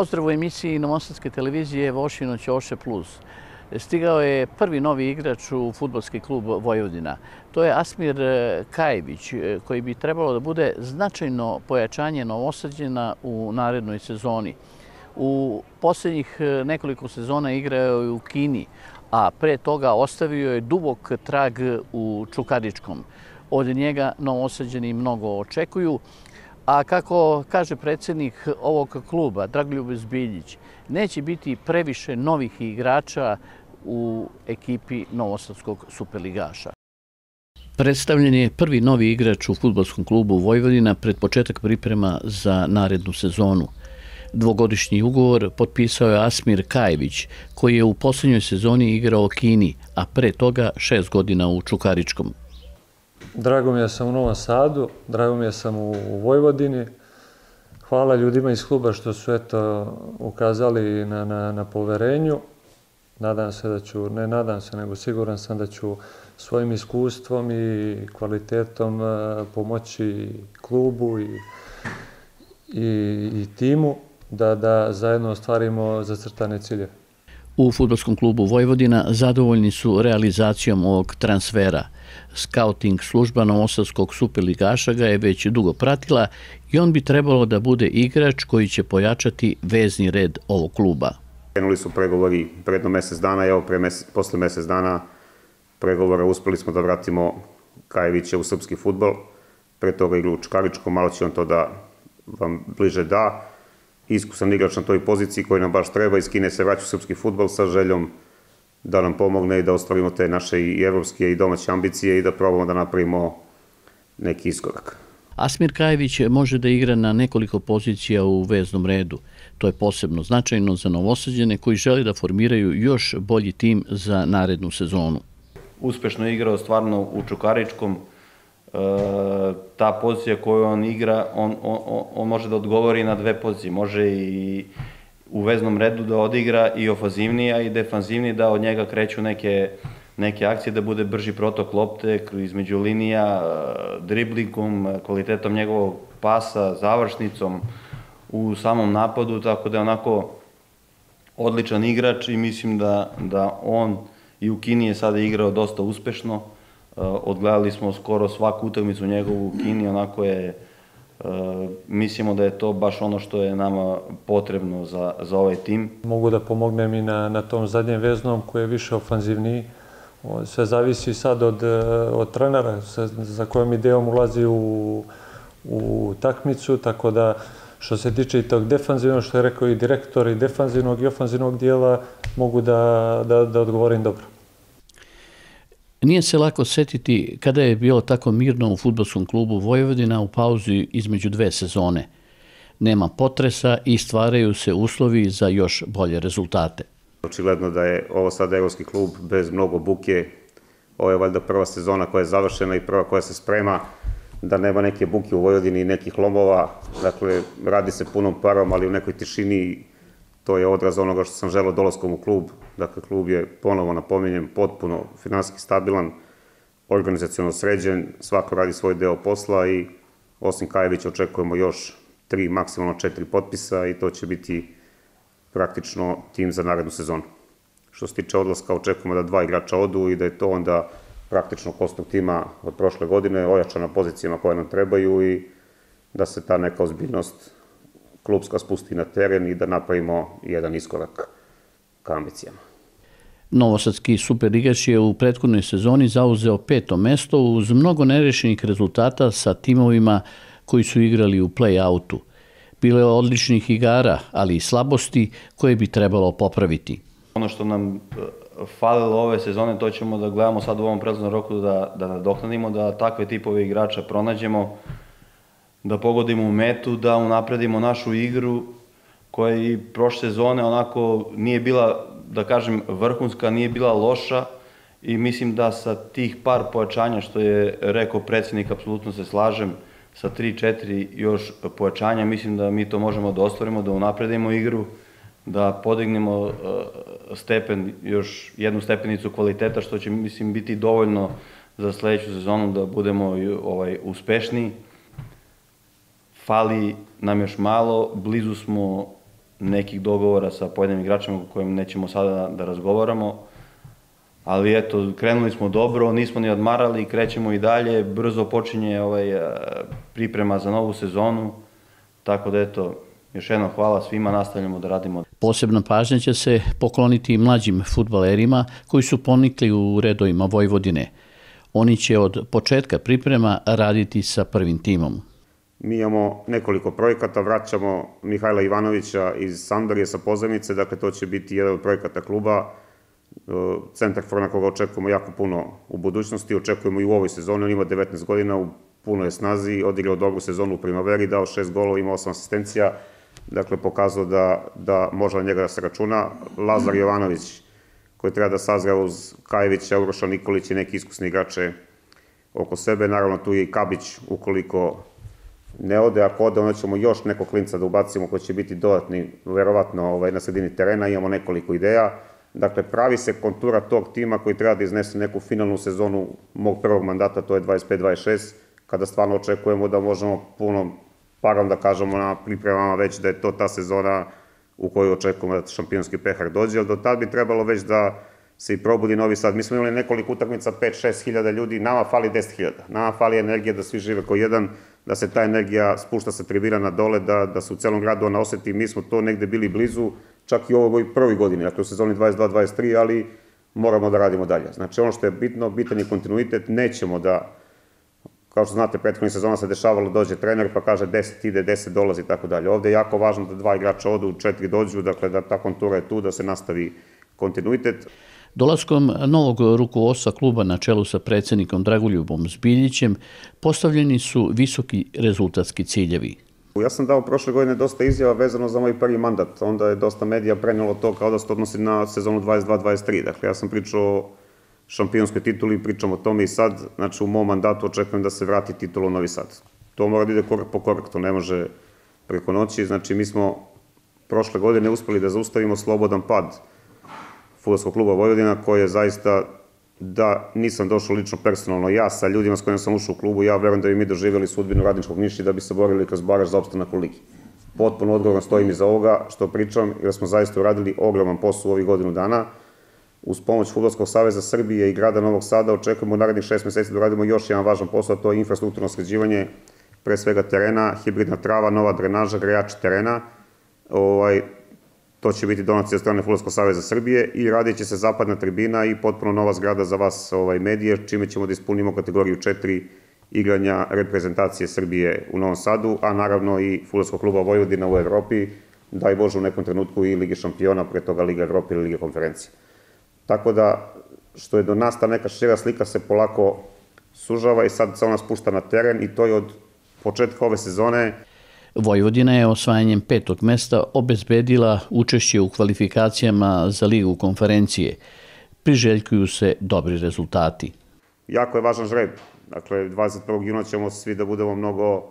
Pozdrav u emisiji Novosadske televizije Vošino Ćoše Plus. Stigao je prvi novi igrač u futbolski klub Vojvodina. To je Asmir e, Kajević, e, koji bi trebalo da bude značajno pojačanje Novosađena u narednoj sezoni. U poslednjih e, nekoliko sezona igrao je u Kini, a pre toga ostavio je dubok trag u Čukaričkom. Od njega Novosađeni mnogo očekuju, A kako kaže predsednik ovog kluba, Dragoljub Zbiljić, neće biti previše novih igrača u ekipi Novosadskog superligaša. Predstavljen je prvi novi igrač u futbolskom klubu Vojvodina pred početak priprema za narednu sezonu. Dvogodišnji ugovor potpisao je Asmir Kajević, koji je u poslednjoj sezoni igrao Kini, a pre toga šest godina u Čukaričkom. Drago mi je da sam u Novom Sadu, drago mi je da sam u, Vojvodini. Hvala ljudima iz kluba što su eto ukazali na, na, na poverenju. Nadam se da ću, ne nadam se, nego siguran sam da ću svojim iskustvom i kvalitetom e, pomoći klubu i, i, i timu da, da zajedno ostvarimo zacrtane ciljeve. U futbolskom klubu Vojvodina zadovoljni su realizacijom ovog transfera. Scouting služba Novosavskog superligaša ga je već dugo pratila i on bi trebalo da bude igrač koji će pojačati vezni red ovog kluba. Krenuli su pregovori predno mesec dana, evo pre mesec, posle mesec dana pregovora uspeli smo da vratimo Kajevića u srpski futbol, pre toga igru u Čkaričkom, malo će on to da vam bliže da iskusan igrač na toj poziciji koji nam baš treba, iz Kine se vraća u srpski futbol sa željom da nam pomogne i da ostvarimo te naše i evropske i domaće ambicije i da probamo da napravimo neki iskorak. Asmir Kajević može da igra na nekoliko pozicija u veznom redu. To je posebno značajno za novosađene koji žele da formiraju još bolji tim za narednu sezonu. Uspešno je igrao stvarno u Čukaričkom, ta pozicija koju on igra, on, on, on može da odgovori na dve pozicije. Može i u veznom redu da odigra i ofanzivnija i defanzivniji, da od njega kreću neke, neke akcije, da bude brži protok lopte između linija, driblingom, kvalitetom njegovog pasa, završnicom u samom napadu, tako da je onako odličan igrač i mislim da, da on i u Kini je sada igrao dosta uspešno. Eh, odgledali smo skoro svaku utakmicu njegovu u Kini, onako je, eh, mislimo da je to baš ono što je nama potrebno za, za ovaj tim. Mogu da pomognem i na, na tom zadnjem veznom koji je više ofanzivniji. Sve zavisi sad od, eh, od trenera sa, za kojom idejom ulazi u, u takmicu, tako da što se tiče i tog defanzivnog, što je rekao i direktor, i defanzivnog i ofanzivnog dijela, mogu da, da, da odgovorim dobro. Nije se lako setiti kada je bilo tako mirno u futbolskom klubu Vojvodina u pauzi između dve sezone. Nema potresa i stvaraju se uslovi za još bolje rezultate. Očigledno da je ovo sad evropski klub bez mnogo buke. Ovo je valjda prva sezona koja je završena i prva koja se sprema da nema neke buke u Vojvodini i nekih lomova. Dakle, radi se punom parom, ali u nekoj tišini to je odraz onoga što sam želao dolaskom u klub. Dakle, klub je, ponovo napominjem, potpuno finansijski stabilan, organizacijalno sređen, svako radi svoj deo posla i osim Kajevića očekujemo još tri, maksimalno četiri potpisa i to će biti praktično tim za narednu sezonu. Što se tiče odlaska, očekujemo da dva igrača odu i da je to onda praktično kostuk tima od prošle godine, ojača na pozicijama koje nam trebaju i da se ta neka ozbiljnost klubska spusti na teren i da napravimo jedan iskorak ka ambicijama. Novosadski superligaš je u prethodnoj sezoni zauzeo peto mesto uz mnogo nerešenih rezultata sa timovima koji su igrali u play-outu. Bilo je odličnih igara, ali i slabosti koje bi trebalo popraviti. Ono što nam e, falilo ove sezone, to ćemo da gledamo sad u ovom prelaznom roku da, da nadoknadimo, da takve tipove igrača pronađemo, da pogodimo u metu, da unapredimo našu igru koja i prošle sezone onako nije bila, da kažem, vrhunska, nije bila loša i mislim da sa tih par pojačanja što je rekao predsednik, apsolutno se slažem, sa 3-4 još pojačanja, mislim da mi to možemo da ostvarimo, da unapredimo igru, da podignemo uh, stepen, još jednu stepenicu kvaliteta, što će, mislim, biti dovoljno za sledeću sezonu da budemo ovaj, uspešniji fali nam još malo, blizu smo nekih dogovora sa pojedinim igračima o kojim nećemo sada da, razgovaramo. Ali eto, krenuli smo dobro, nismo ni odmarali, krećemo i dalje, brzo počinje ovaj, e, priprema za novu sezonu, tako da eto, još jednom hvala svima, nastavljamo da radimo. Posebna pažnja će se pokloniti mlađim futbalerima koji su ponikli u redovima Vojvodine. Oni će od početka priprema raditi sa prvim timom. Mi imamo nekoliko projekata, vraćamo Mihajla Ivanovića iz Sandorije sa pozemice, dakle to će biti jedan od projekata kluba, e, centar na koga očekujemo jako puno u budućnosti, očekujemo i u ovoj sezoni, on ima 19 godina, u punoj snazi, odigrao dobru sezonu u primaveri, dao šest golova, ima osam asistencija, dakle pokazao da, da može na njega da se računa. Lazar Jovanović, koji treba da sazra uz Kajevića, Uroša Nikolić i neki iskusni igrače oko sebe. Naravno, tu je i Kabić, ukoliko ne ode, ako ode, onda ćemo još neko klinca da ubacimo koji će biti dodatni, verovatno ovaj, na sredini terena, imamo nekoliko ideja. Dakle, pravi se kontura tog tima koji treba da iznese neku finalnu sezonu mog prvog mandata, to je 25-26, kada stvarno očekujemo da možemo puno parom da kažemo na pripremama već da je to ta sezona u kojoj očekujemo da šampionski pehar dođe, ali do tad bi trebalo već da se i probudi Novi Sad. Mi smo imali nekoliko utakmica, 5-6 hiljada ljudi, nama fali 10 hiljada. Nama fali energija da svi žive kao jedan, da se ta energija spušta sa tribina na dole, da, da se u celom gradu ona oseti. Mi smo to negde bili blizu, čak i u ovoj prvoj godini, dakle u sezoni 22-23, ali moramo da radimo dalje. Znači ono što je bitno, bitan je kontinuitet, nećemo da Kao što znate, prethodnih sezona se dešavalo, dođe trener pa kaže 10 ide, 10 dolazi i tako dalje. Ovde je jako važno da dva igrača odu, četiri dođu, dakle da ta kontura je tu, da se nastavi kontinuitet. Dolaskom novog rukovodstva kluba na čelu sa predsednikom Dragoljubom Zbiljićem postavljeni su visoki rezultatski ciljevi. Ja sam dao prošle godine dosta izjava vezano za moj prvi mandat. Onda je dosta medija prenelo to kao da se odnosi na sezonu 22-23. Dakle, ja sam pričao šampionskoj tituli, pričamo o tome i sad, znači u mom mandatu očekujem da se vrati titula u Novi Sad. To mora da ide korak po korak, to ne može preko noći, znači mi smo prošle godine uspeli da zaustavimo slobodan pad futbolskog kluba Vojvodina, koji je zaista, da nisam došao lično personalno ja sa ljudima s kojima sam ušao u klubu, ja verujem da bi mi doživjeli sudbinu radničkog niša i da bi se borili kroz baraž za opstanak u ligi. Potpuno odgovorno stojim iza ovoga što pričam, jer smo zaista uradili ogroman posao u ovih godinu dana uz pomoć Futbolskog saveza Srbije i grada Novog Sada očekujemo u narednih šest meseci da uradimo još jedan važan posao, to je infrastrukturno sređivanje pre svega terena, hibridna trava, nova drenaža, grejač terena. Ovaj, to će biti donacija od strane Futbolskog saveza Srbije i radit će se zapadna tribina i potpuno nova zgrada za vas ovaj, medije, čime ćemo da ispunimo kategoriju 4 igranja reprezentacije Srbije u Novom Sadu, a naravno i Futbolskog kluba Vojvodina u Evropi, daj Bože u nekom trenutku i Lige šampiona, pre toga Liga Evrope ili Liga konferencije. Tako da, što je do nas ta neka šira slika se polako sužava i sad se ona spušta na teren i to je od početka ove sezone. Vojvodina je osvajanjem petog mesta obezbedila učešće u kvalifikacijama za ligu konferencije. Priželjkuju se dobri rezultati. Jako je važan žreb. Dakle, 21. juna ćemo svi da budemo mnogo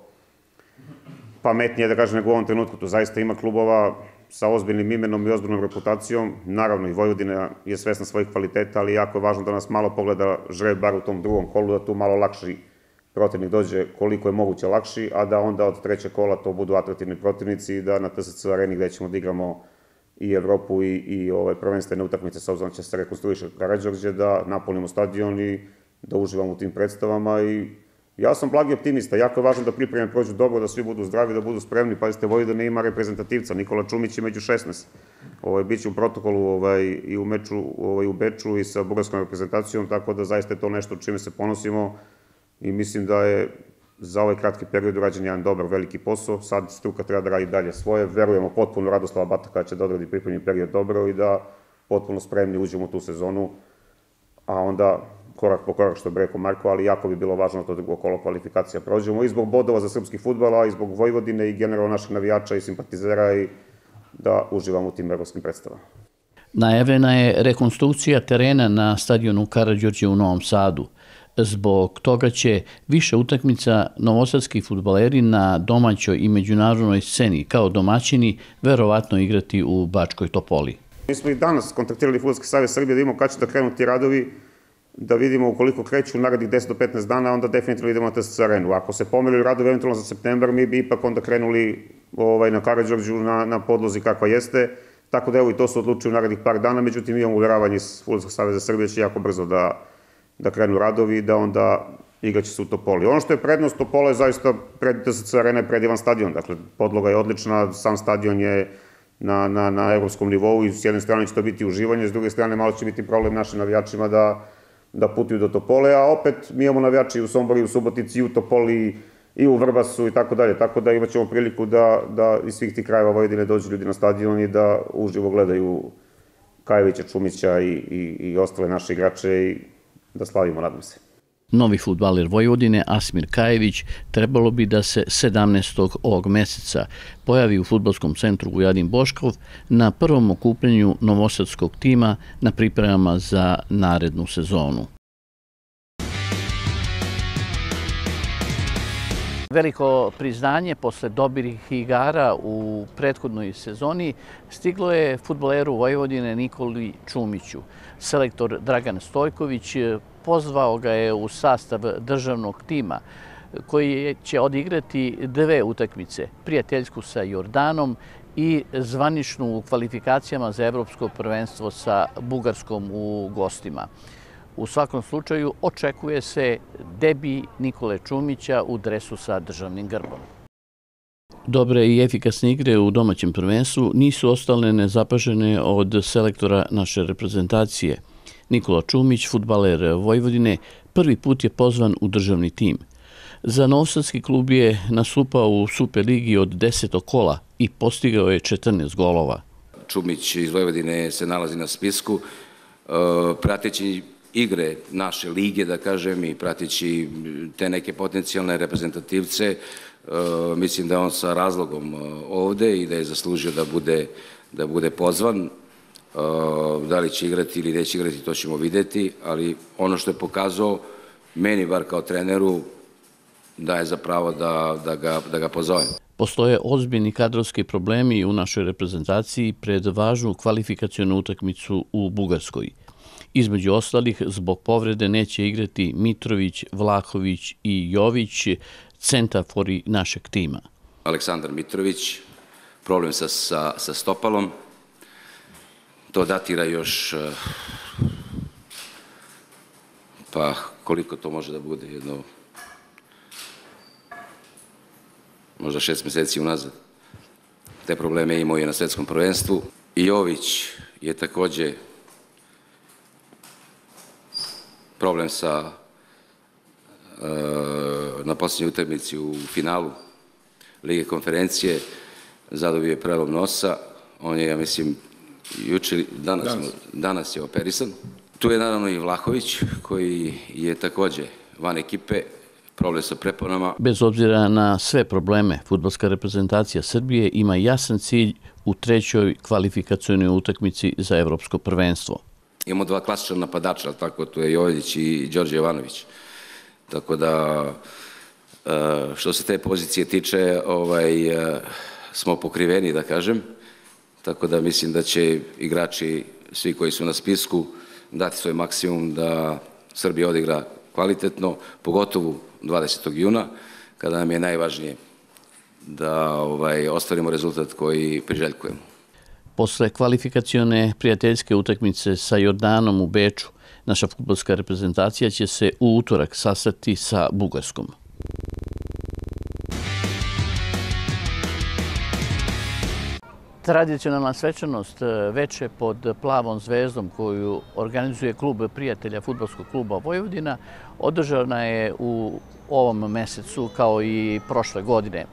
pametnije, da kažem, nego u ovom trenutku. Tu zaista ima klubova sa ozbiljnim imenom i ozbiljnom reputacijom. Naravno, i Vojvodina je svesna svojih kvaliteta, ali jako je važno da nas malo pogleda žreb bar u tom drugom kolu, da tu malo lakši protivnik dođe koliko je moguće lakši, a da onda od trećeg kola to budu atraktivni protivnici i da na TSC areni gde ćemo da igramo i Evropu i, i ove prvenstvene utakmice, sa obzirom da će se rekonstruiše Karadžorđe, da napunimo stadion i da uživamo u tim predstavama i Ja sam blagi optimista, jako je važno da pripreme prođu dobro, da svi budu zdravi, da budu spremni. Pazite, Vojvodina ima reprezentativca, Nikola Čumić je među 16. Ovaj, biće u protokolu ovaj, i u meču ovaj, u Beču i sa bugarskom reprezentacijom, tako da zaista je to nešto čime se ponosimo i mislim da je za ovaj kratki period urađen jedan dobar, veliki posao. Sad struka treba da radi dalje svoje. Verujemo potpuno Radoslava Bataka će da odradi pripremni period dobro i da potpuno spremni uđemo u tu sezonu, a onda korak po korak, što bi rekao Marko, ali jako bi bilo važno da to drugo kolo kvalifikacija prođemo i zbog bodova za srpski futbol, a i zbog Vojvodine i generalno naših navijača i simpatizera i da uživamo u tim evropskim predstavama. Najavljena je rekonstrukcija terena na stadionu Karadžorđe u Novom Sadu. Zbog toga će više utakmica novosadski futbaleri na domaćoj i međunarodnoj sceni kao domaćini verovatno igrati u Bačkoj Topoli. Mi smo i danas kontaktirali Futbolski savez Srbije da imamo kada će da krenu ti radovi da vidimo ukoliko kreću u narednih 10 do 15 dana, onda definitivno idemo na TSC arenu. Ako se pomerili radovi eventualno za septembar, mi bi ipak onda krenuli ovaj, na Karadžorđu na, na podlozi kakva jeste. Tako da evo i to se odlučuje u narednih par dana, međutim imamo uvjeravanje iz Futbolskog saveza Srbije će jako brzo da, da krenu radovi i da onda igraće se u Topoli. Ono što je prednost Topola je zaista pred DSC Arena je predivan stadion, dakle podloga je odlična, sam stadion je na, na, na evropskom nivou i s jedne strane će to biti uživanje, s druge strane malo će biti problem našim navijačima da, da putuju do Topole, a opet mi imamo navijači u Somboru, u Subotici, u Topoli, i u Vrbasu i tako dalje, tako da imat ćemo priliku da, da iz svih tih krajeva Vojvodine dođu ljudi na stadion i da uživo gledaju Kajevića, Čumića i, i, i ostale naše igrače i da slavimo, nadam se. Novi futbaler Vojvodine Asmir Kajević trebalo bi da se 17. ovog meseca pojavi u futbolskom centru Vujadin Boškov na prvom okupljenju novosadskog tima na pripremama za narednu sezonu. Veliko priznanje posle dobirih igara u prethodnoj sezoni stiglo je futboleru Vojvodine Nikoli Čumiću. Selektor Dragan Stojković pozvao ga je u sastav državnog tima koji će odigrati dve utakmice, prijateljsku sa Jordanom i zvaničnu u kvalifikacijama za evropsko prvenstvo sa Bugarskom u gostima. U svakom slučaju očekuje se debi Nikole Čumića u dresu sa državnim grbom. Dobre i efikasne igre u domaćem prvenstvu nisu ostale nezapažene od selektora naše reprezentacije. Nikola Čumić, futbaler Vojvodine, prvi put je pozvan u državni tim. Za Novosadski klub je nasupao u Superligi od 10. kola i postigao je 14 golova. Čumić iz Vojvodine se nalazi na spisku. E, prateći igre naše lige, da kažem, i pratići te neke potencijalne reprezentativce, mislim da je on sa razlogom e, ovde i da je zaslužio da bude, da bude pozvan. E, da li će igrati ili neće igrati, to ćemo videti, ali ono što je pokazao, meni bar kao treneru, daje za pravo da, da, ga, da ga pozovem. Postoje ozbiljni kadrovski problemi u našoj reprezentaciji pred važnu kvalifikacijonu utakmicu u Bugarskoj. Između ostalih, zbog povrede neće igrati Mitrović, Vlahović i Jović, centafori našeg tima. Aleksandar Mitrović, problem sa, sa, sa stopalom, to datira još eh, pa koliko to može da bude, jedno možda šest meseci unazad. Te probleme imao je na svetskom prvenstvu. Jović je takođe problem sa na posljednjoj utakmici u finalu Lige konferencije zadobio je prelom nosa. On je, ja mislim, juče, danas, danas. danas je operisan. Tu je naravno i Vlahović, koji je takođe van ekipe, problem sa preponama. Bez obzira na sve probleme, futbolska reprezentacija Srbije ima jasan cilj u trećoj kvalifikacijonoj utakmici za evropsko prvenstvo. Imamo dva klasična napadača, tako, tu je Jovljić i Đorđe Jovanović. Tako da, e, što se te pozicije tiče, ovaj, e, smo pokriveni, da kažem. Tako da mislim da će igrači, svi koji su na spisku, dati svoj maksimum da Srbija odigra kvalitetno, pogotovo 20. juna, kada nam je najvažnije da ovaj, ostvarimo rezultat koji priželjkujemo. Posle kvalifikacione prijateljske utakmice sa Jordanom u Beču, naša futbolska reprezentacija će se u utorak sastati sa Bugarskom. Tradicionalna svečanost e, veče pod plavom zvezdom koju organizuje klub prijatelja futbolskog kluba Vojvodina održana je u ovom mesecu kao i prošle godine.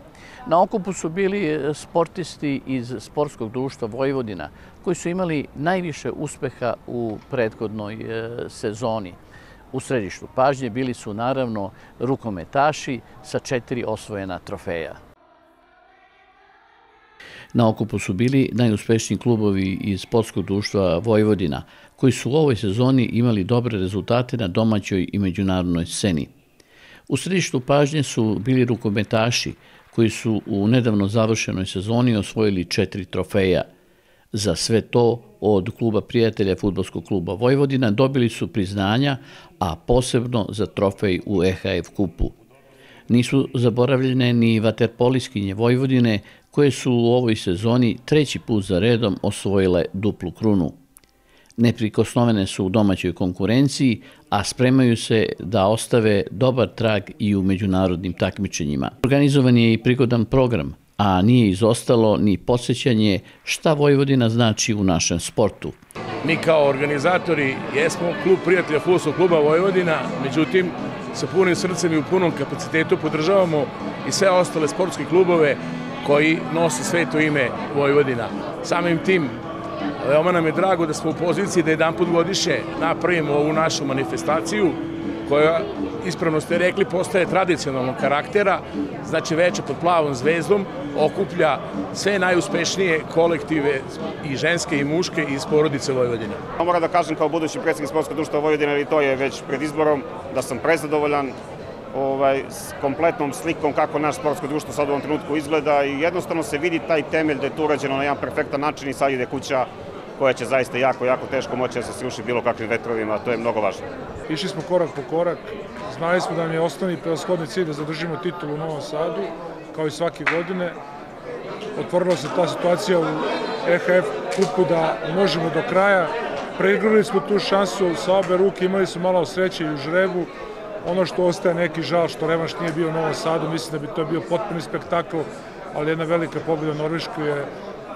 Na okupu su bili e, sportisti iz Sportskog društva Vojvodina, koji su imali najviše uspeha u prethodnoj e, sezoni. U središtu pažnje bili su naravno rukometaši sa četiri osvojena trofeja. Na okupu su bili najuspešniji klubovi iz Sportskog društva Vojvodina, koji su u ovoj sezoni imali dobre rezultate na domaćoj i međunarodnoj sceni. U središtu pažnje su bili rukometaši, koji su u nedavno završenoj sezoni osvojili četiri trofeja. Za sve to od kluba prijatelja Futbolskog kluba Vojvodina dobili su priznanja, a posebno za trofej u EHF kupu. Nisu zaboravljene ni vaterpoliskinje Vojvodine koje su u ovoj sezoni treći put za redom osvojile duplu krunu. Neprikosnovene su u domaćoj konkurenciji, a spremaju se da ostave dobar trag i u međunarodnim takmičenjima. Organizovan je i prigodan program, a nije izostalo ni posjećanje šta Vojvodina znači u našem sportu. Mi kao organizatori jesmo klub prijatelja Futbolskog kluba Vojvodina, međutim sa punim srcem i u punom kapacitetu podržavamo i sve ostale sportske klubove koji nose sveto ime Vojvodina. Samim tim Veoma nam je drago da smo u poziciji da jedan put godišnje napravimo ovu našu manifestaciju koja, ispravno ste rekli, postaje tradicionalnog karaktera, znači veća pod plavom zvezdom, okuplja sve najuspešnije kolektive i ženske i muške iz porodice Vojvodine. Moram da kažem kao budući predsjednik Sportskog društva Vojvodine, i to je već pred izborom, da sam prezadovoljan ovaj, s kompletnom slikom kako naš sportsko društvo sad u ovom trenutku izgleda i jednostavno se vidi taj temelj da je to urađeno na jedan perfektan način i sad ide kuća koja će zaista jako, jako teško moći da se sruši bilo kakvim vetrovima, to je mnogo važno. Išli smo korak po korak, znali smo da nam je osnovni preoshodni cilj da zadržimo titulu u Novom Sadu, kao i svake godine. Otvorila se ta situacija u EHF kupu da možemo do kraja. Preigrali smo tu šansu sa obe ruke, imali smo malo sreće i u žrebu. Ono što ostaje neki žal što revanš nije bio u Novom Sadu, mislim da bi to bio potpuni spektakl, ali jedna velika pobjeda u Norvešku je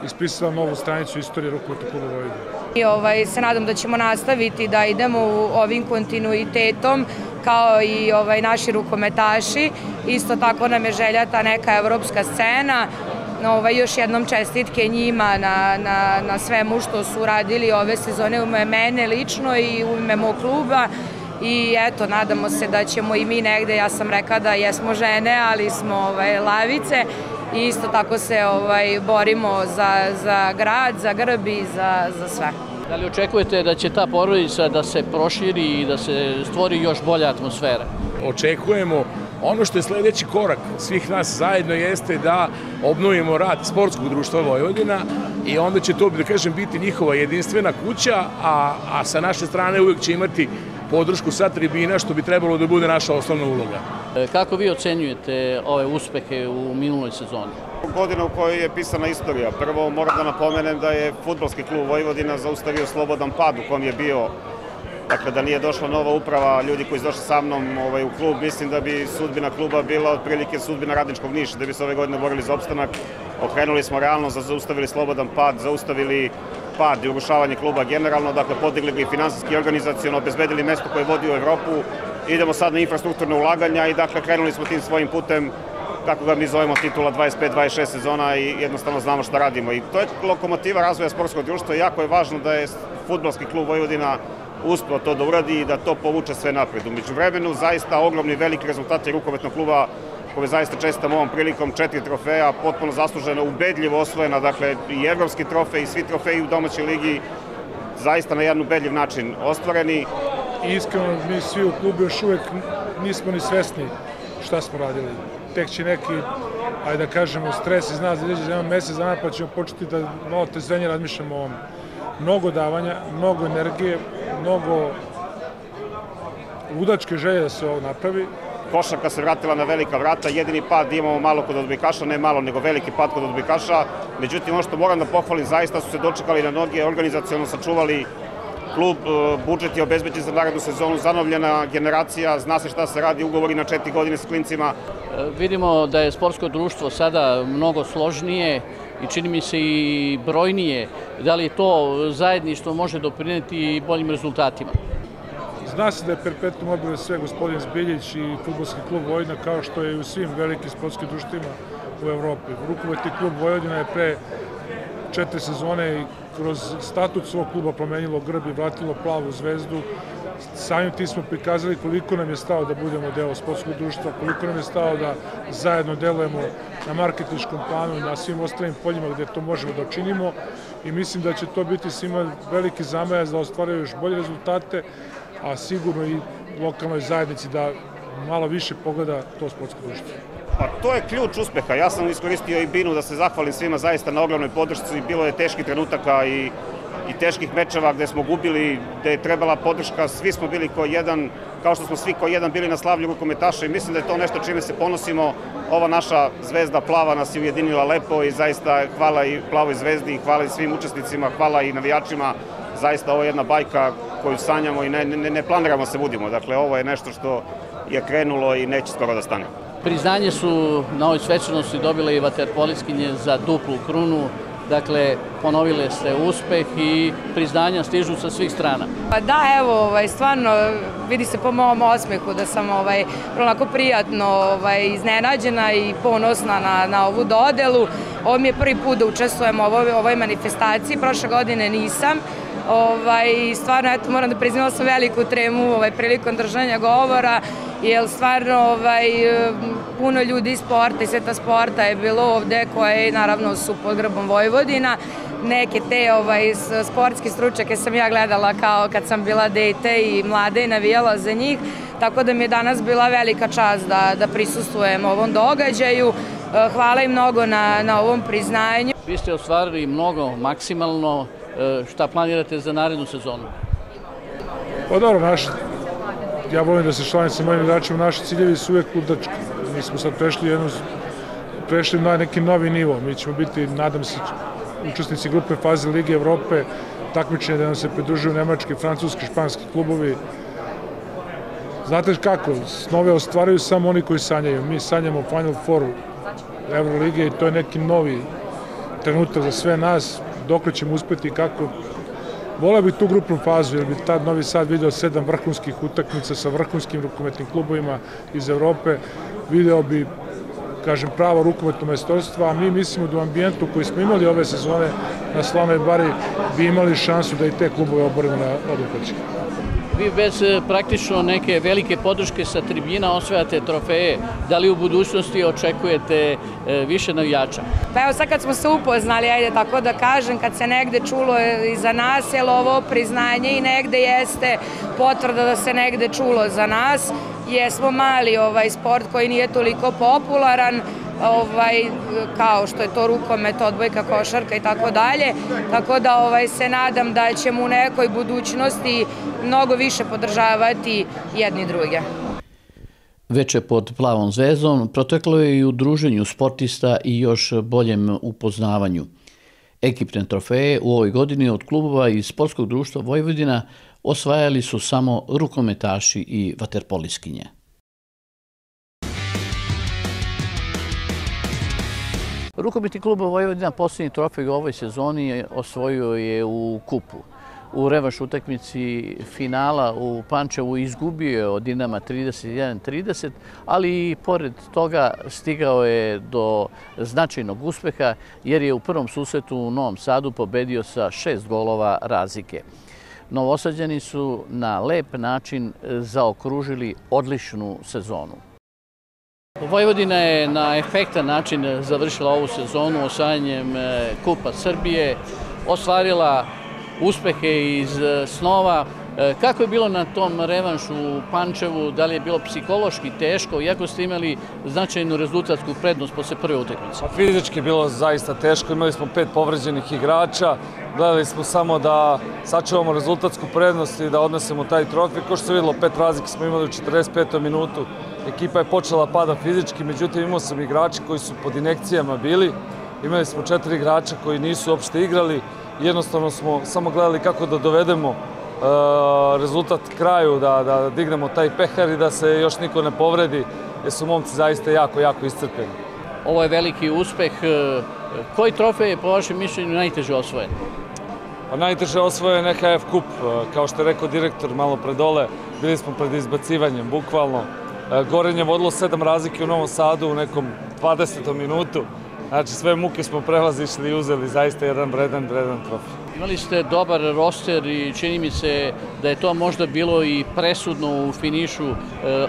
ispisala novu stranicu istorije rukometnog kluba Vojvodina. I ovaj, se nadam da ćemo nastaviti da idemo u ovim kontinuitetom kao i ovaj, naši rukometaši. Isto tako nam je želja ta neka evropska scena. Ovaj, još jednom čestitke njima na, na, na svemu što su radili ove sezone u mene lično i u ime mog kluba i eto, nadamo se da ćemo i mi negde, ja sam rekla da jesmo žene, ali smo ovaj, lavice, i isto tako se ovaj, borimo za, za grad, za grb i za, za sve. Da li očekujete da će ta porodica da se proširi i da se stvori još bolja atmosfera? Očekujemo Ono što je sledeći korak svih nas zajedno jeste da obnovimo rad sportskog društva Vojvodina i onda će to, da kažem, biti njihova jedinstvena kuća, a, a sa naše strane uvijek će imati podršku sa tribina, što bi trebalo da bude naša osnovna uloga. E, kako vi ocenjujete ove uspehe u minuloj sezoni? Godina u kojoj je pisana istorija. Prvo moram da napomenem da je futbolski klub Vojvodina zaustavio slobodan pad u kom je bio Dakle, da nije došla nova uprava, ljudi koji su došli sa mnom ovaj, u klub, mislim da bi sudbina kluba bila otprilike sudbina radničkog niša, da bi se ove godine borili za opstanak. Okrenuli smo realno, zaustavili slobodan pad, zaustavili pad i urušavanje kluba generalno, dakle podigli ga i finansijski i organizacijono, obezbedili mesto koje vodi u Evropu, idemo sad na infrastrukturne ulaganja i dakle krenuli smo tim svojim putem kako ga mi zovemo titula 25-26 sezona i jednostavno znamo šta radimo. I to je lokomotiva razvoja sportskog društva. Jako je važno da je futbalski klub Vojvodina uspeo to da uradi i da to povuče sve napred. Umeđu vremenu, zaista ogromni veliki rezultati rukometnog kluba koje zaista čestam ovom prilikom, četiri trofeja, potpuno zaslužena, ubedljivo osvojena, dakle i evropski trofej i svi trofeji u domaćoj ligi, zaista na jedan ubedljiv način ostvareni. Iskreno, mi svi u klubu još uvek nismo ni svesni šta smo radili. Tek će neki, ajde da kažemo, stres iz nas da za jedan mesec dana pa ćemo početi da malo te zrenje razmišljamo o ovom. Mnogo davanja, mnogo energije, mnogo ludačke želje da se ovo napravi. Košarka se vratila na velika vrata, jedini pad imamo malo kod odbojkaša, ne malo, nego veliki pad kod odbojkaša. Međutim, ono što moram da pohvalim, zaista su se dočekali na noge, organizacijalno sačuvali klub, e, budžet je obezbeđen za narednu sezonu, zanovljena generacija, zna se šta se radi, ugovori na četiri godine sa klincima. E, vidimo da je sportsko društvo sada mnogo složnije i čini mi se i brojnije. Da li to zajedništvo može doprineti boljim rezultatima? Zna se da je perpetuum mobile sve gospodin Zbiljić i futbolski klub Vojvodina kao što je i u svim velikim sportskim društvima u Evropi. Rukometni klub Vojvodina je pre četiri sezone i kroz statut svog kluba promenilo grb i vratilo plavu zvezdu. Samim tim smo prikazali koliko nam je stao da budemo deo sportskog društva, koliko nam je stao da zajedno delujemo na marketičkom planu na svim ostalim poljima gde to možemo da činimo i mislim da će to biti svima veliki zamajac da ostvaraju još bolje rezultate, a sigurno i lokalnoj zajednici da malo više pogleda to sportsko društvo. Pa to je ključ uspeha. Ja sam iskoristio i Binu da se zahvalim svima zaista na ogromnoj podršci. Bilo je teških trenutaka i i teških mečeva gde smo gubili, gde je trebala podrška, svi smo bili ko jedan, kao što smo svi ko jedan bili na slavlju rukometaša i mislim da je to nešto čime se ponosimo. Ova naša zvezda plava nas je ujedinila lepo i zaista hvala i plavoj zvezdi, hvala i svim učesnicima, hvala i navijačima. Zaista ovo je jedna bajka koju sanjamo i ne, ne, ne planiramo se budimo. Dakle, ovo je nešto što je krenulo i neće skoro da stane. Priznanje su na ovoj svečanosti dobile i vaterpoliskinje za duplu krunu. Dakle, ponovile se uspeh i priznanja stižu sa svih strana. Pa da, evo, ovaj, stvarno, vidi se po mom osmehu da sam ovaj, onako prijatno ovaj, iznenađena i ponosna na, na ovu dodelu. Ovo mi je prvi put da učestvujem u ovoj, ovoj manifestaciji, prošle godine nisam. Ovaj, stvarno, eto, moram da priznala sam veliku tremu ovaj, prilikom držanja govora, jer stvarno ovaj, puno ljudi iz sporta i sveta sporta je bilo ovde koje naravno su pod grbom Vojvodina. Neke te ovaj, sportske stručake sam ja gledala kao kad sam bila dete i mlade i navijala za njih, tako da mi je danas bila velika čast da, da prisustujem ovom događaju. Hvala im mnogo na, na ovom priznanju. Vi ste ostvarili mnogo, maksimalno. Šta planirate za narednu sezonu? Pa dobro, naš, ja volim da se šlanim sa mojim igračima, naši ciljevi su uvek ludački. Mi smo sad prešli jednu, prešli na neki novi nivo. Mi ćemo biti, nadam se, učesnici grupe faze Lige Evrope, takmičenje da nam se pridružuju nemački, francuski, španski klubovi. Znate kako, snove ostvaraju samo oni koji sanjaju. Mi sanjamo Final Four Evrolige i to je neki novi trenutak za sve nas. Dok ćemo uspeti i kako, Voleo bih tu grupnu fazu, jer bi tad Novi Sad video sedam vrhunskih utakmica sa vrhunskim rukometnim klubovima iz Evrope. Video bi, kažem, pravo rukometno majstorstvo, a mi mislimo da u ambijentu koji smo imali ove sezone na Slavnoj Bari bi imali šansu da i te klubove oborimo na odlukaći. Vi bez praktično neke velike podrške sa tribina osvajate trofeje. Da li u budućnosti očekujete više navijača? Pa evo sad kad smo se upoznali, ajde tako da kažem, kad se negde čulo i za nas, je ovo priznanje i negde jeste potvrda da se negde čulo za nas. Jesmo mali ovaj sport koji nije toliko popularan, ovaj, kao što je to rukomet, odbojka, košarka i tako dalje. Tako da ovaj, se nadam da ćemo u nekoj budućnosti mnogo više podržavati jedni druge. Veče pod plavom zvezdom proteklo je i u druženju sportista i još boljem upoznavanju. Ekipne trofeje u ovoj godini od klubova iz Sportskog društva Vojvodina osvajali su samo rukometaši i vaterpoliskinje. Rukometni klub Vojvodina posljednji trofej u ovoj sezoni osvojio je u kupu. U revaš utakmici finala u Pančevu izgubio je od Dinama 31-30, ali i pored toga stigao je do značajnog uspeha jer je u prvom susretu u Novom Sadu pobedio sa šest golova razlike. Novosađani su na lep način zaokružili odličnu sezonu. Vojvodina je na efektan način završila ovu sezonu osvajanjem Kupa Srbije, ostvarila uspehe iz snova. Kako je bilo na tom revanšu u Pančevu? Da li je bilo psihološki teško, iako ste imali značajnu rezultatsku prednost posle prve utakmice? Pa fizički je bilo zaista teško, imali smo pet povređenih igrača, gledali smo samo da sačuvamo rezultatsku prednost i da odnesemo taj trofej. Ko što se videlo, pet razlike smo imali u 45. minutu, ekipa je počela pada fizički, međutim imao sam igrače koji su pod inekcijama bili, imali smo četiri igrača koji nisu uopšte igrali, jednostavno smo samo gledali kako da dovedemo rezultat kraju, da, da dignemo taj pehar i da se još niko ne povredi, jer su momci zaista jako, jako iscrpeni. Ovo je veliki uspeh. Koji trofej je po vašem mišljenju najteže osvojen? Pa najteže osvojen je NHF kup, kao što je rekao direktor malo pre dole, bili smo pred izbacivanjem, bukvalno. Gorenje je vodilo sedam razlike u Novom Sadu u nekom 20. minutu. Znači sve muke smo prelazišli i uzeli zaista jedan vredan, vredan trofej. Imali ste dobar roster i čini mi se da je to možda bilo i presudno u finišu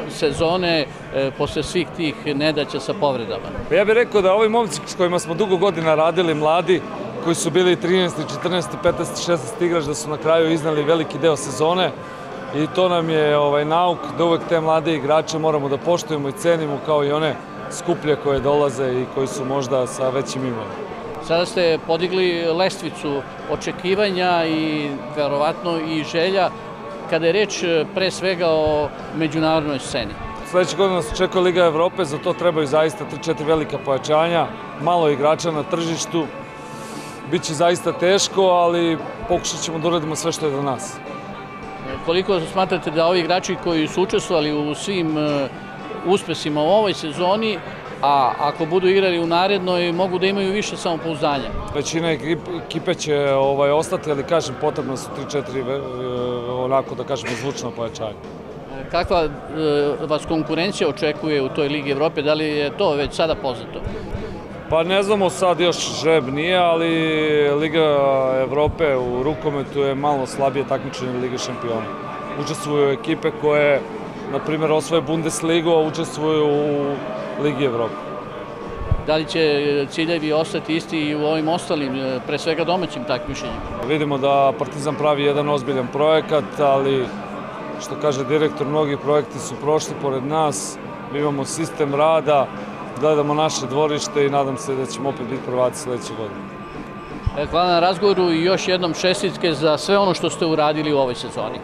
sezone posle svih tih nedaća sa povredama. Pa ja bih rekao da ovi momci s kojima smo dugo godina radili, mladi, koji su bili 13. 14. 15. 16. igrač, da su na kraju iznali veliki deo sezone i to nam je ovaj, nauk da uvek te mlade igrače moramo da poštujemo i cenimo kao i one skuplje koje dolaze i koji su možda sa većim imenom. Sada ste podigli lestvicu očekivanja i verovatno i želja kada je reč pre svega o međunarodnoj sceni. Sledeće godine nas očekuje Liga Evrope, za to trebaju zaista 3-4 velika pojačanja, malo igrača na tržištu. Biće zaista teško, ali pokušat ćemo da uradimo sve što je do nas. Koliko smatrate da ovi igrači koji su učestvovali u svim e, uspesima u ovoj sezoni, a ako budu igrali u narednoj, mogu da imaju više samopouzdanja? Većina ekipe će ovaj, ostati, ali kažem, potrebno su 3-4 onako da kažemo zvučno pojačanje. Kakva e, vas konkurencija očekuje u toj Ligi Evrope? Da li je to već sada poznato? Pa ne znamo sad još žreb nije, ali Liga Evrope u rukometu je malo slabije takmičenje Liga šampiona. Učestvuju ekipe koje, na primjer, osvoje Bundesligu, a učestvuju u Ligi Evrope. Da li će ciljevi ostati isti i u ovim ostalim, e, pre svega domaćim takmičenjima? Vidimo da Partizan pravi jedan ozbiljan projekat, ali što kaže direktor, mnogi projekti su prošli pored nas, mi imamo sistem rada, gledamo naše dvorište i nadam se da ćemo opet biti prvaci sledeće godine. E, hvala na razgovoru i još jednom šestitke za sve ono što ste uradili u ovoj sezoni.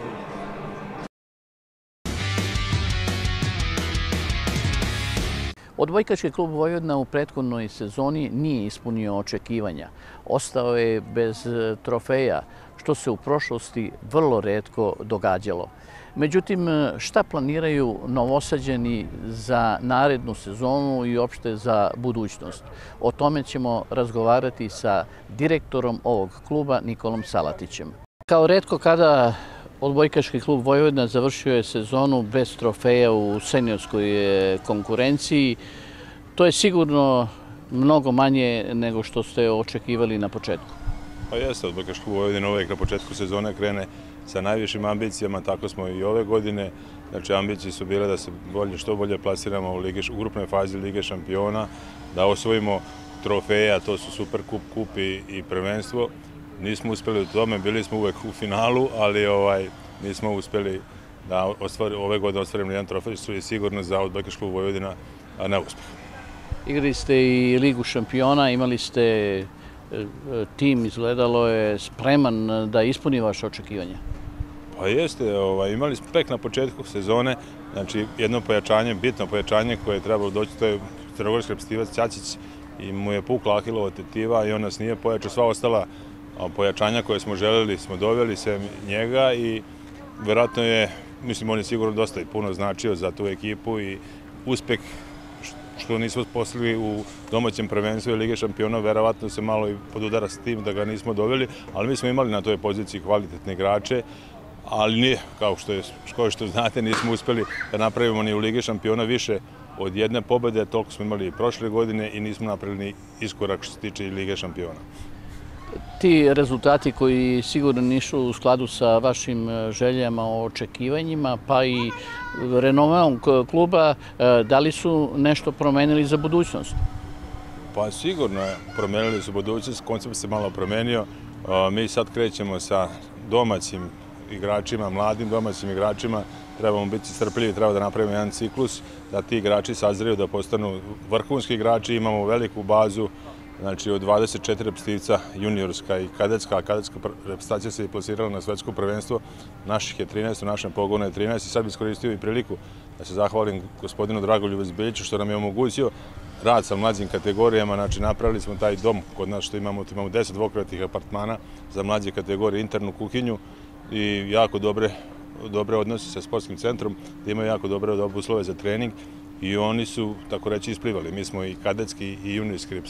Odbojkački klub Vojvodina u prethodnoj sezoni nije ispunio očekivanja. Ostao je bez e, trofeja, što se u prošlosti vrlo redko događalo. Međutim, šta planiraju novosađeni za narednu sezonu i opšte za budućnost? O tome ćemo razgovarati sa direktorom ovog kluba Nikolom Salatićem. Kao redko kada Odbojkaški klub Vojvodina završio je sezonu bez trofeja u seniorskoj e, konkurenciji. To je sigurno mnogo manje nego što ste očekivali na početku. Pa jeste, Odbojkaški klub Vojvodina uvek na početku sezone krene sa najvišim ambicijama, tako smo i ove godine. Znači, ambicije su bile da se bolje, što bolje plasiramo u, lige, u grupnoj fazi Lige šampiona, da osvojimo trofeja, to su Super kup, kup i, i prvenstvo. Nismo uspeli u tome, bili smo uvek u finalu, ali ovaj nismo uspeli da ostvari, ove godine ostvarimo jedan trofej, što je sigurno za odbojkašku Vojvodina neuspeh. Igrali ste i Ligu šampiona, imali ste e, tim, izgledalo je spreman da ispuni vaše očekivanja. Pa jeste, ovaj, imali smo pek na početku sezone, znači jedno pojačanje, bitno pojačanje koje je trebalo doći, to je crnogorski repstivac Ćačić i mu je pukla ahilova tetiva i on nas nije pojačao. Sva ostala pojačanja koje smo želeli smo doveli se njega i verovatno je, mislim, on je sigurno dosta i puno značio za tu ekipu i uspeh što nismo postigli u domaćem prvenstvu i Lige šampiona, verovatno se malo i podudara s tim da ga nismo doveli, ali mi smo imali na toj poziciji kvalitetne igrače ali nije, kao što, je, kao što znate, nismo uspeli da napravimo ni u Ligi šampiona više od jedne pobede, toliko smo imali i prošle godine i nismo napravili ni iskorak što se tiče Lige šampiona. Ti rezultati koji sigurno nišu u skladu sa vašim e, željama, očekivanjima, pa i renomeom kluba, e, da li su nešto promenili za budućnost? Pa sigurno je, promenili su budućnost, koncept se malo promenio. E, mi sad krećemo sa domaćim igračima, mladim domaćim igračima, trebamo biti strpljivi, treba da napravimo jedan ciklus, da ti igrači sazreju, da postanu vrhunski igrači, imamo veliku bazu, znači od 24 repstivca juniorska i kadetska, a kadetska repstacija se je plasirala na svetsko prvenstvo, naših je 13, u našem pogonu je 13 i sad bi iskoristio i priliku da se zahvalim gospodinu Dragolju Vezbiljiću što nam je omogućio rad sa mlađim kategorijama, znači napravili smo taj dom kod nas što imamo, imamo 10 dvokratnih apartmana za mlađe kategorije, internu kuhinju, i jako dobre, dobre odnose sa sportskim centrom, da imaju jako dobre uslove za trening i oni su, tako reći, isplivali. Mi smo i kadetski i juniorski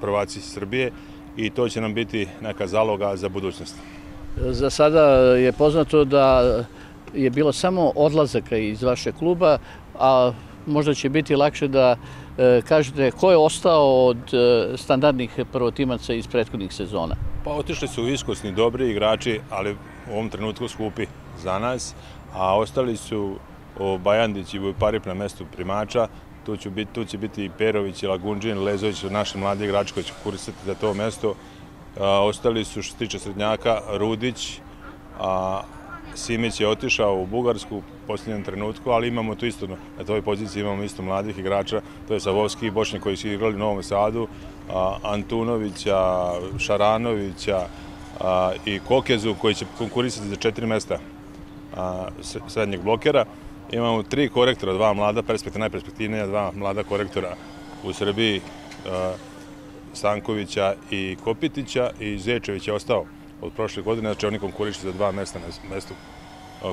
prvaci Srbije i to će nam biti neka zaloga za budućnost. Za sada je poznato da je bilo samo odlazaka iz vaše kluba, a možda će biti lakše da e, kažete ko je ostao od e, standardnih prvotimaca iz prethodnih sezona? Pa otišli su iskusni, dobri igrači, ali u ovom trenutku skupi za nas, a ostali su o Bajandić i Vujparip na mestu primača, tu, će biti, tu će biti i Perović i Lagunđin, Lezović, naši mladi igrači koji će koristiti za to mesto. A, ostali su, što se tiče srednjaka, Rudić, a, Simić je otišao u Bugarsku u posljednjem trenutku, ali imamo tu isto, na toj poziciji imamo isto mladih igrača, to je Savovski i Bošnje koji su igrali u Novom Sadu, Antunovića, Šaranovića i Kokezu koji će konkurisati za četiri mesta srednjeg blokera. Imamo tri korektora, dva mlada, perspektivna najperspektivnija, dva mlada korektora u Srbiji, Stankovića i Kopitića i Zečević je ostao od prošle godine, znači oni konkurišu za dva mesta na mestu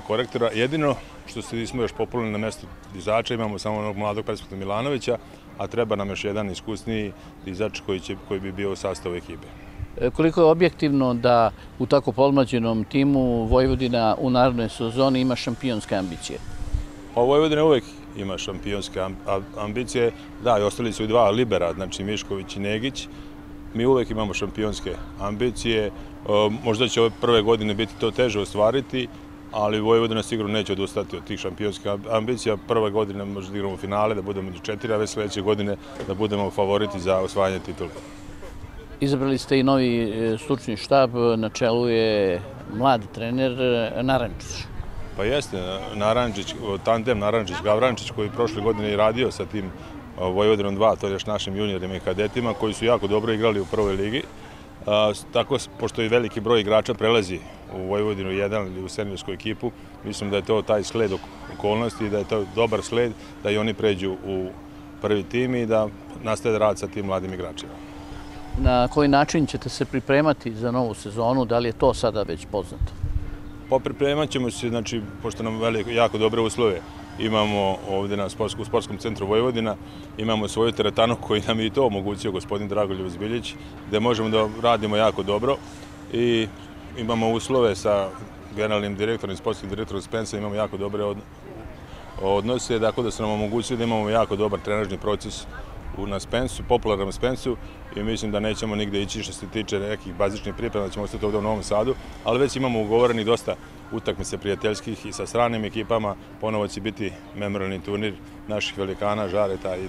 korektora. Jedino što se nismo još popularni na mestu dizača, imamo samo onog mladog perspekta Milanovića, a treba nam još jedan iskusniji dizač koji, će, koji bi bio u sastavu ekipe. E, koliko je objektivno da u tako polmađenom timu Vojvodina u narodnoj sezoni ima šampionske ambicije? Pa Vojvodina uvek ima šampionske ambicije. Da, i ostali su i dva libera, znači Mišković i Negić. Mi uvek imamo šampionske ambicije. E, možda će ove prve godine biti to teže ostvariti, ali Vojvodina sigurno neće odustati od tih šampionskih ambicija. Prve godine možda da igramo finale, da budemo među četiri, a već sledeće godine da budemo favoriti za osvajanje titula. Izabrali ste i novi e, stručni štab, na čelu je mladi trener Narančić. Pa jeste, Narančić, tandem Narančić-Gavrančić koji prošle godine i radio sa tim Vojvodinom 2, to je još našim juniorima i kadetima, koji su jako dobro igrali u prvoj ligi. Tako, pošto i veliki broj igrača prelazi u Vojvodinu 1 ili u seniorsku ekipu, mislim da je to taj sled okolnosti da je to dobar sled da i oni pređu u prvi tim i da nastaje rad sa tim mladim igračima. Na koji način ćete se pripremati za novu sezonu? Da li je to sada već poznato? Pa pripremat ćemo se, znači, pošto nam veliko, jako dobre uslove. Imamo ovde na sportskom, sportskom centru Vojvodina, imamo svoju teretanu koji nam je i to omogućio gospodin Dragoljev Zbiljić, gde možemo da radimo jako dobro. I imamo uslove sa generalnim direktorom i sportskim direktorom Spensa, imamo jako dobre odnose, dakle da su nam omogućili da imamo jako dobar trenažni proces na Spensu, popularnom Spensu i mislim da nećemo nigde ići što se tiče nekih bazičnih priprema, da ćemo ostati ovde u Novom Sadu, ali već imamo ugovoreni dosta utakmice prijateljskih i sa stranim ekipama. Ponovo će biti memorialni turnir naših velikana, Žareta i,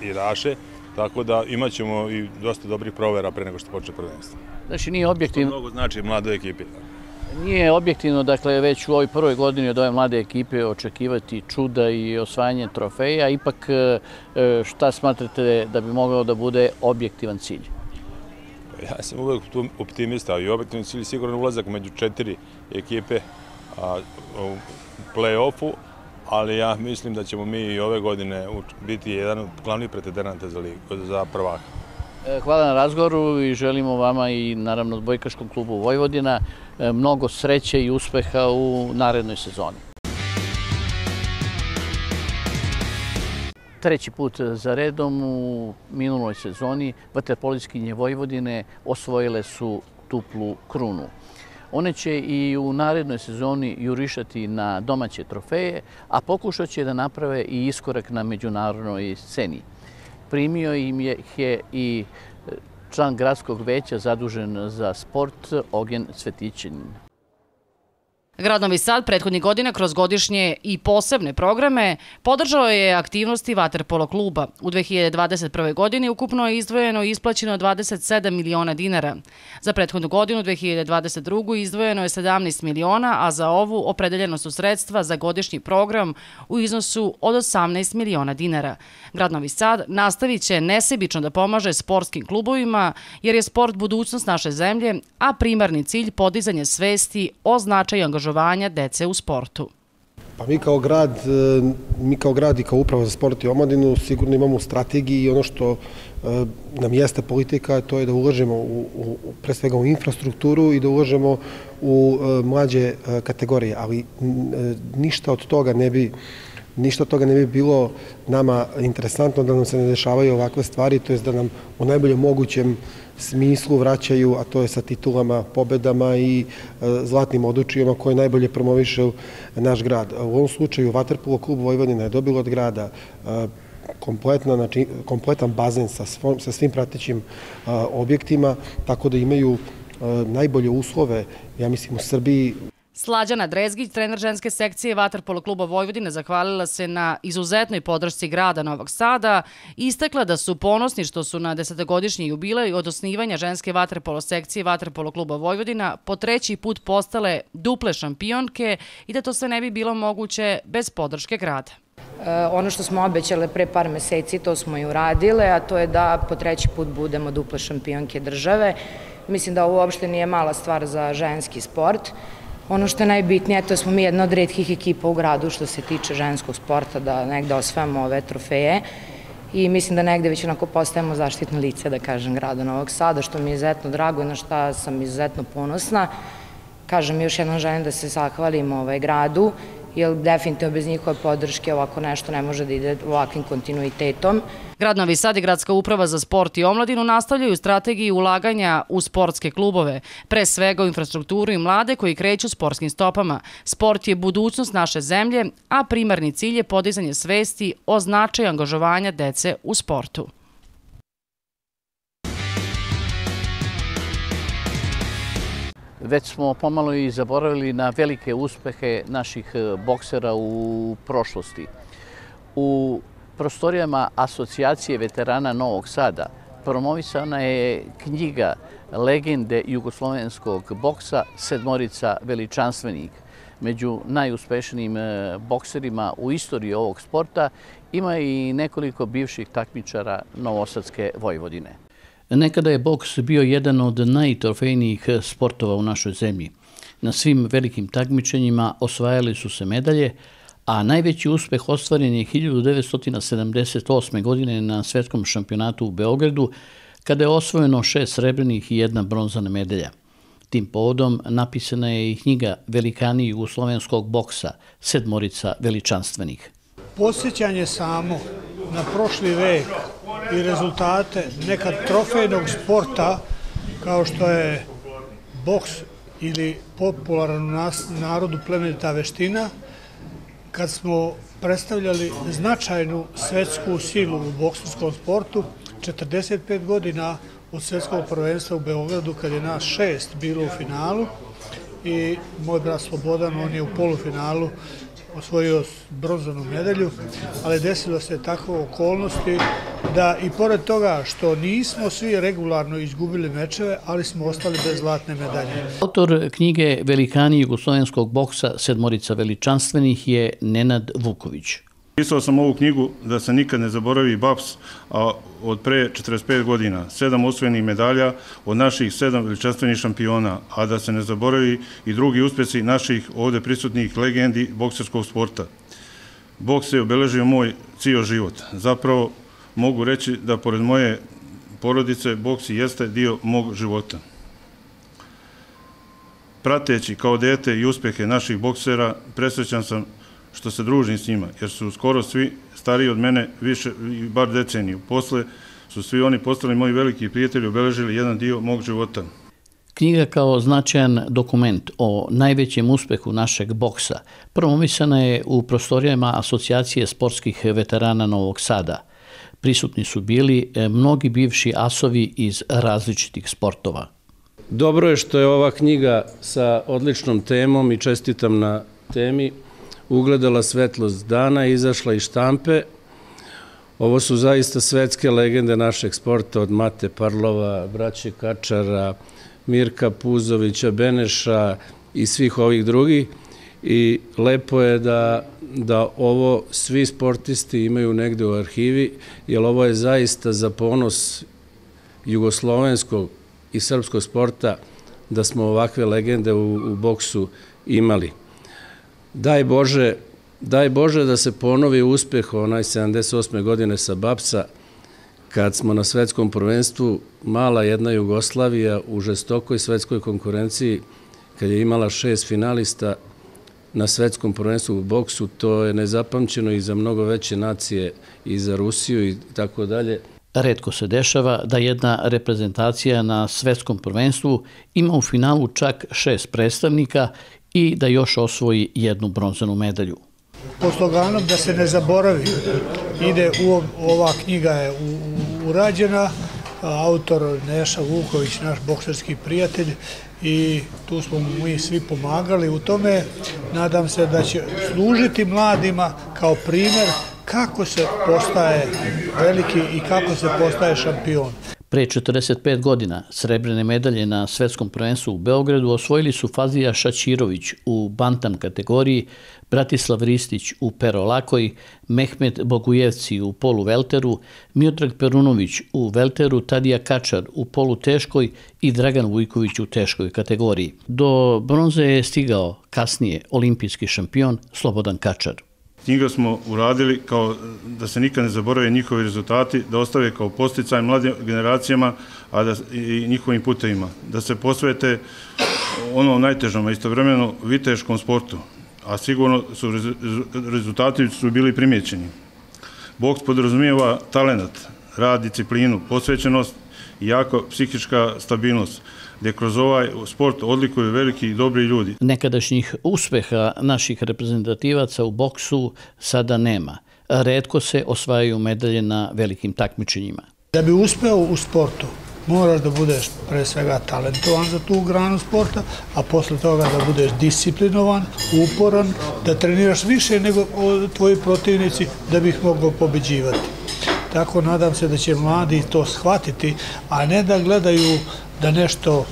i Raše, tako da imat ćemo i dosta dobrih provera pre nego što počne prvenstvo. Znači nije objektivno... To mnogo znači mladoj ekipi. Nije objektivno, dakle, već u ovoj prvoj godini od ove mlade ekipe očekivati čuda i osvajanje trofeja. Ipak, e, e, šta smatrate da bi mogao da bude objektivan cilj? Ja sam uvek optimista i objektivni cilj sigurno ulazak među četiri ekipe u play-offu, ali ja mislim da ćemo mi i ove godine biti jedan od glavnih pretendenata za, za prvaka. E, hvala na razgovoru i želimo vama i naravno odbojkaškom klubu Vojvodina e, mnogo sreće i uspeha u narednoj sezoni. Treći put za redom u minuloj sezoni vaterpolitskinje Vojvodine osvojile su tuplu krunu. One će i u narednoj sezoni jurišati na domaće trofeje, a pokušat će da naprave i iskorak na međunarodnoj sceni. Primio im je, je i član gradskog veća zadužen za sport Ogen Cvetićin. Grad Novi Sad prethodnih godina kroz godišnje i posebne programe podržao je aktivnosti Vaterpolo kluba. U 2021. godini ukupno je izdvojeno i isplaćeno 27 miliona dinara. Za prethodnu godinu 2022. izdvojeno je 17 miliona, a za ovu opredeljeno su sredstva za godišnji program u iznosu od 18 miliona dinara. Grad Novi Sad nastavit će nesebično da pomaže sportskim klubovima jer je sport budućnost naše zemlje, a primarni cilj podizanje svesti o značaju angažovanja angažovanja dece u sportu. Pa mi kao grad, e, mi kao grad i kao uprava za sport i omladinu sigurno imamo strategiji i ono što e, nam jeste politika, to je da ulažemo u, u, pre svega u infrastrukturu i da ulažemo u e, mlađe kategorije, ali ništa od toga ne bi ništa od toga ne bi bilo nama interesantno da nam se ne dešavaju ovakve stvari, to je da nam u najboljem mogućem smislu vraćaju, a to je sa titulama, pobedama i e, zlatnim odučijama koje najbolje promoviše naš grad. U ovom slučaju Vaterpolo klub Vojvodina je dobilo od grada e, znači, kompletan bazen sa, sa svim pratećim e, objektima, tako da imaju najbolje uslove, ja mislim, u Srbiji Slađana Drezgić, trener ženske sekcije Vaterpolo kluba Vojvodine, zahvalila se na izuzetnoj podršci grada Novog Sada istakla da su ponosni što su na desetogodišnji jubilej od osnivanja ženske Vaterpolo sekcije Vaterpolo kluba Vojvodina po treći put postale duple šampionke i da to sve ne bi bilo moguće bez podrške grada. E, ono što smo obećale pre par meseci, to smo i uradile, a to je da po treći put budemo duple šampionke države. Mislim da ovo uopšte nije mala stvar za ženski sport. Ono što je najbitnije, to smo mi jedna od redkih ekipa u gradu što se tiče ženskog sporta, da negde osvajamo ove trofeje i mislim da negde već onako postajemo zaštitno lice, da kažem, grada Novog Sada, što mi je izuzetno drago i na šta sam izuzetno ponosna. Kažem, još jednom želim da se zahvalim ovaj gradu jer definitivno bez njihove podrške ovako nešto ne može da ide ovakvim kontinuitetom. Grad Novi Sad i Gradska uprava za sport i omladinu nastavljaju strategiju ulaganja u sportske klubove, pre svega u infrastrukturu i mlade koji kreću sportskim stopama. Sport je budućnost naše zemlje, a primarni cilj je podizanje svesti o značaju angažovanja dece u sportu. Već smo pomalo i zaboravili na velike uspehe naših e, boksera u prošlosti. U prostorijama Asocijacije veterana Novog Sada promovisana je knjiga legende jugoslovenskog boksa Sedmorica veličanstvenik. Među najuspešnijim e, bokserima u istoriji ovog sporta ima i nekoliko bivših takmičara Novosadske Vojvodine. Nekada je boks bio jedan od najtrofejnijih sportova u našoj zemlji. Na svim velikim takmičenjima osvajali su se medalje, a najveći uspeh ostvaren je 1978. godine na svetskom šampionatu u Beogradu, kada je osvojeno šest srebrnih i jedna bronzana medalja. Tim povodom napisana je i knjiga Velikani jugoslovenskog boksa, sedmorica veličanstvenih. Posjećanje samo na prošli vek i rezultate nekad trofejnog sporta kao što je boks ili popularan u narodu plemenita veština, kad smo predstavljali značajnu svetsku silu u boksarskom sportu, 45 godina od svetskog prvenstva u Beogradu, kad je nas šest bilo u finalu i moj brat Slobodan, on je u polufinalu osvojio bronzanu medalju, ali desilo se takve okolnosti da i pored toga što nismo svi regularno izgubili mečeve, ali smo ostali bez zlatne medalje. Autor knjige Velikani jugoslovenskog boksa Sedmorica veličanstvenih je Nenad Vuković. Pisao sam ovu knjigu da se nikad ne zaboravi BAPS, a od pre 45 godina, sedam osvojenih medalja od naših sedam veličanstvenih šampiona, a da se ne zaboravi i drugi uspesi naših ovde prisutnih legendi bokserskog sporta. Boks je obeležio moj cijel život. Zapravo mogu reći da pored moje porodice boks jeste dio mog života. Prateći kao dete i uspehe naših boksera, presrećan sam što se družim s njima, jer su skoro svi stariji od mene više, bar deceniju. Posle su svi oni postali moji veliki prijatelji, obeležili jedan dio mog života. Knjiga kao značajan dokument o najvećem uspehu našeg boksa promovisana je u prostorijama Asocijacije sportskih veterana Novog Sada. Prisutni su bili e, mnogi bivši asovi iz različitih sportova. Dobro je što je ova knjiga sa odličnom temom i čestitam na temi ugledala svetlost dana, izašla iz štampe. Ovo su zaista svetske legende našeg sporta od Mate Parlova, braće Kačara, Mirka Puzovića, Beneša i svih ovih drugih. I lepo je da, da ovo svi sportisti imaju negde u arhivi, jer ovo je zaista za ponos jugoslovenskog i srpskog sporta da smo ovakve legende u, u boksu imali. Daj Bože, daj Bože da se ponovi uspeh onaj 78. godine sa Bapsa, kad smo na svetskom prvenstvu mala jedna Jugoslavija u žestokoj svetskoj konkurenciji, kad je imala šest finalista na svetskom prvenstvu u boksu, to je nezapamćeno i za mnogo veće nacije i za Rusiju i tako dalje. Redko se dešava da jedna reprezentacija na svetskom prvenstvu ima u finalu čak šest predstavnika i da još osvoji jednu bronzanu medalju. Po sloganom da se ne zaboravi, ide u, ova knjiga je urađena autor Neša Vuković, naš bokserski prijatelj i tu smo mi svi pomagali u tome. Nadam se da će služiti mladima kao primer kako se postaje veliki i kako se postaje šampion. Pre 45 godina srebrene medalje na svetskom prvenstvu u Beogradu osvojili su Fazija Šačirović u bantam kategoriji, Bratislav Ristić u perolakoj, Mehmet Bogujevci u polu velteru, Miodrag Perunović u velteru, Tadija Kačar u polu teškoj i Dragan Vujković u teškoj kategoriji. Do bronze je stigao kasnije olimpijski šampion Slobodan Kačar. Njega smo uradili kao da se nikad ne zaborave njihovi rezultati, da ostave kao posticaj mladim generacijama, a da i njihovim putevima, da se posvete onom najtežom, a istovremeno viteškom sportu, a sigurno su rezultati su bili primjećeni. Boks podrazumijeva talenat, rad, disciplinu, posvećenost i jako psihička stabilnost gde kroz ovaj sport odlikuju veliki i dobri ljudi. Nekadašnjih uspeha naših reprezentativaca u boksu sada nema. Redko se osvajaju medalje na velikim takmičenjima. Da bi uspeo u sportu, moraš da budeš pre svega talentovan za tu granu sporta, a posle toga da budeš disciplinovan, uporan, da treniraš više nego tvoji protivnici da bih mogao pobeđivati. Tako nadam se da će mladi to shvatiti, a ne da gledaju da nešto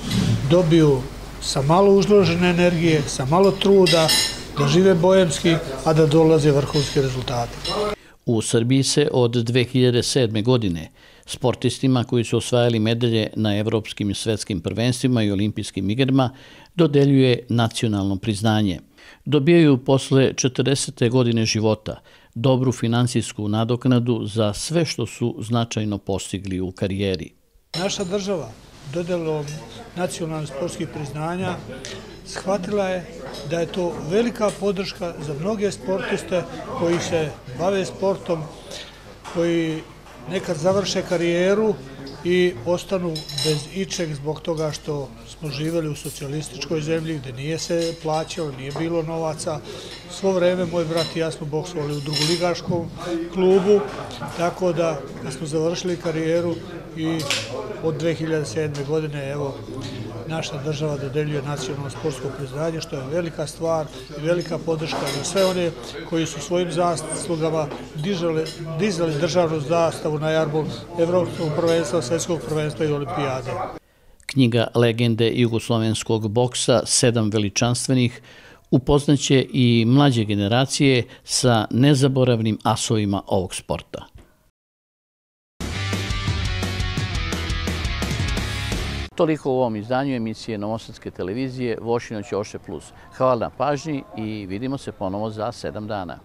dobiju sa malo uzložene energije, sa malo truda, da žive bojemski, a da dolaze vrhunski rezultati. U Srbiji se od 2007. godine sportistima koji su osvajali medalje na evropskim i svetskim prvenstvima i olimpijskim igrama dodeljuje nacionalno priznanje. Dobijaju posle 40. godine života dobru finansijsku nadoknadu za sve što su značajno postigli u karijeri. Naša država dodelom nacionalnih sportskih priznanja shvatila je da je to velika podrška za mnoge sportiste koji se bave sportom, koji nekad završe karijeru i ostanu bez ičeg zbog toga što smo živeli u socijalističkoj zemlji gde nije se plaćalo, nije bilo novaca. Svo vreme moj brat i ja smo boksovali u drugoligaškom klubu, tako da kad smo završili karijeru i od 2007. godine, evo, naša država dodeljuje nacionalno sportsko priznanje, što je velika stvar i velika podrška za sve one koji su svojim zaslugama dizali državnu zastavu na jarbol Evropskog prvenstva, Svetskog prvenstva i Olimpijade. Knjiga legende jugoslovenskog boksa Sedam veličanstvenih upoznaće i mlađe generacije sa nezaboravnim asovima ovog sporta. Toliko u ovom izdanju emisije Novosadske televizije Vošinoć Oše Plus. Hvala na pažnji i vidimo se ponovo za sedam dana.